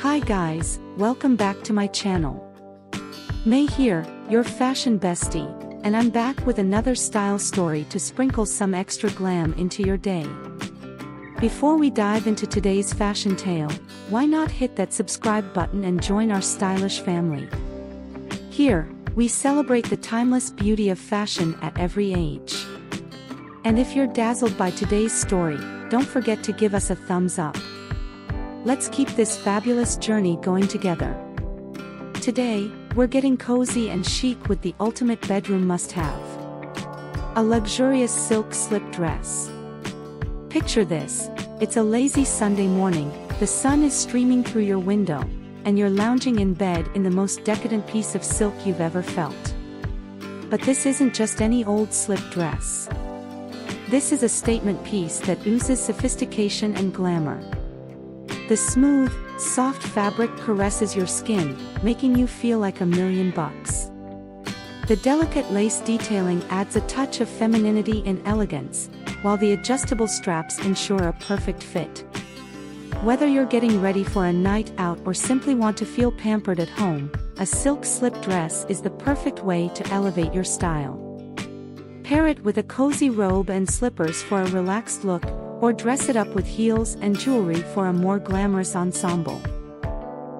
Hi guys, welcome back to my channel. Mei here, your fashion bestie, and I'm back with another style story to sprinkle some extra glam into your day. Before we dive into today's fashion tale, why not hit that subscribe button and join our stylish family? Here, we celebrate the timeless beauty of fashion at every age. And if you're dazzled by today's story, don't forget to give us a thumbs up. Let's keep this fabulous journey going together. Today, we're getting cozy and chic with the ultimate bedroom must-have. A luxurious silk slip dress. Picture this, it's a lazy Sunday morning, the sun is streaming through your window, and you're lounging in bed in the most decadent piece of silk you've ever felt. But this isn't just any old slip dress. This is a statement piece that oozes sophistication and glamour. The smooth, soft fabric caresses your skin, making you feel like a million bucks. The delicate lace detailing adds a touch of femininity and elegance, while the adjustable straps ensure a perfect fit. Whether you're getting ready for a night out or simply want to feel pampered at home, a silk slip dress is the perfect way to elevate your style. Pair it with a cozy robe and slippers for a relaxed look, or dress it up with heels and jewelry for a more glamorous ensemble.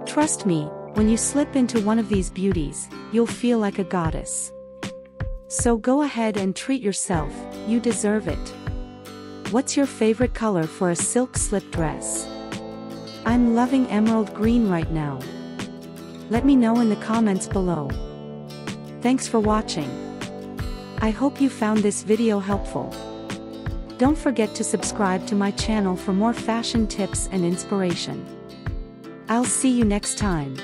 Trust me, when you slip into one of these beauties, you'll feel like a goddess. So go ahead and treat yourself, you deserve it. What's your favorite color for a silk slip dress? I'm loving emerald green right now. Let me know in the comments below. Thanks for watching. I hope you found this video helpful. Don't forget to subscribe to my channel for more fashion tips and inspiration. I'll see you next time.